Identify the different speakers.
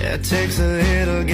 Speaker 1: It takes a little